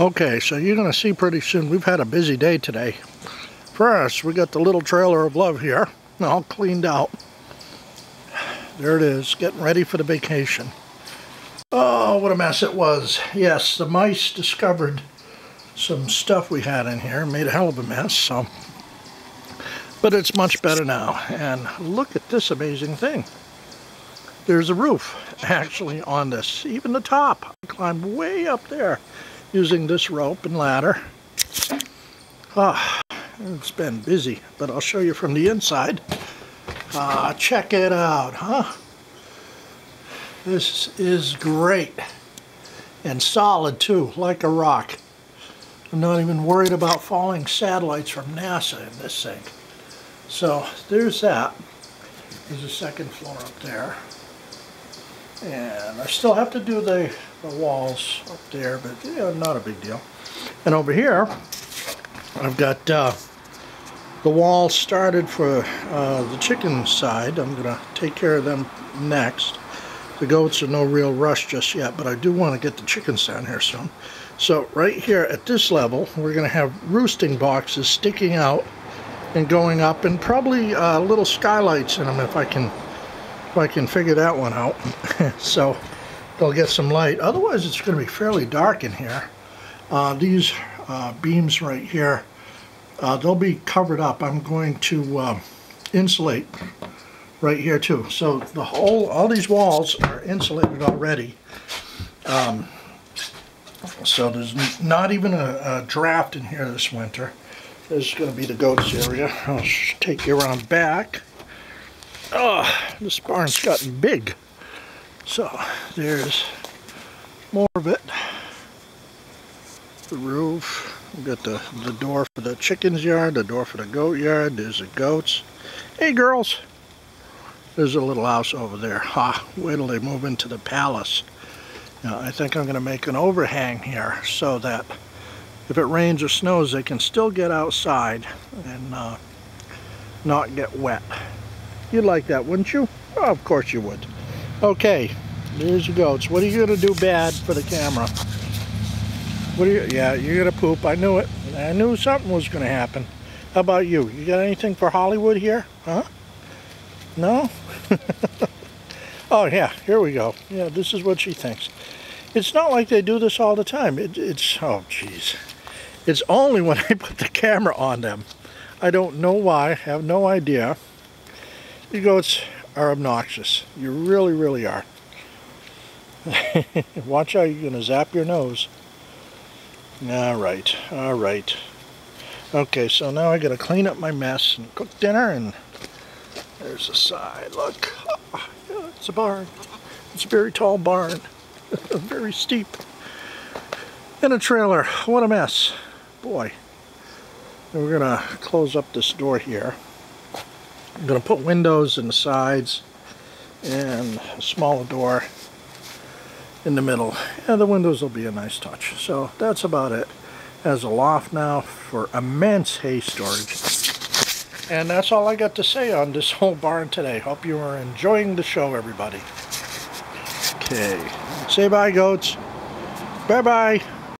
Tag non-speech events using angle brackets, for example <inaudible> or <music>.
Okay, so you're going to see pretty soon, we've had a busy day today. First, we got the little trailer of love here, all cleaned out. There it is, getting ready for the vacation. Oh, what a mess it was. Yes, the mice discovered some stuff we had in here, made a hell of a mess, so. But it's much better now, and look at this amazing thing. There's a roof, actually, on this, even the top. I climbed way up there using this rope and ladder. Ah, it's been busy, but I'll show you from the inside. Ah, check it out, huh? This is great. And solid too, like a rock. I'm not even worried about falling satellites from NASA in this thing. So there's that. There's a second floor up there. And I still have to do the, the walls up there, but yeah, not a big deal. And over here, I've got uh, the wall started for uh, the chicken side. I'm going to take care of them next. The goats are no real rush just yet, but I do want to get the chickens down here soon. So right here at this level, we're going to have roosting boxes sticking out and going up, and probably uh, little skylights in them if I can if I can figure that one out. <laughs> so they'll get some light. Otherwise, it's going to be fairly dark in here. Uh, these uh, beams right here, uh, they'll be covered up. I'm going to uh, insulate right here too. So the whole, all these walls are insulated already. Um, so there's not even a, a, draft in here this winter. This is going to be the goats area. I'll take you around back. Oh, this barn's gotten big. So there's more of it. The roof. We've got the, the door for the chickens yard, the door for the goat yard. There's the goats. Hey girls. There's a little house over there. Ha, wait till they move into the palace. Now, I think I'm going to make an overhang here so that if it rains or snows, they can still get outside and uh, not get wet. You'd like that, wouldn't you? Oh, of course you would. Okay, there's your goats. What are you going to do bad for the camera? What are you? Yeah, you're going to poop. I knew it. I knew something was going to happen. How about you? You got anything for Hollywood here? Huh? No? <laughs> oh, yeah, here we go. Yeah, this is what she thinks. It's not like they do this all the time. It, it's, oh, jeez. It's only when <laughs> I put the camera on them. I don't know why. I have no idea. You goats are obnoxious. You really, really are. <laughs> Watch out, you're going to zap your nose. All right, all right. Okay, so now I got to clean up my mess and cook dinner, and there's the side. Look, oh, yeah, it's a barn. It's a very tall barn, <laughs> very steep. And a trailer. What a mess. Boy. And we're going to close up this door here. I'm going to put windows in the sides and a smaller door in the middle. And the windows will be a nice touch. So that's about it. As a loft now for immense hay storage. And that's all I got to say on this <laughs> whole barn today. Hope you are enjoying the show, everybody. Okay. Say bye, goats. Bye-bye.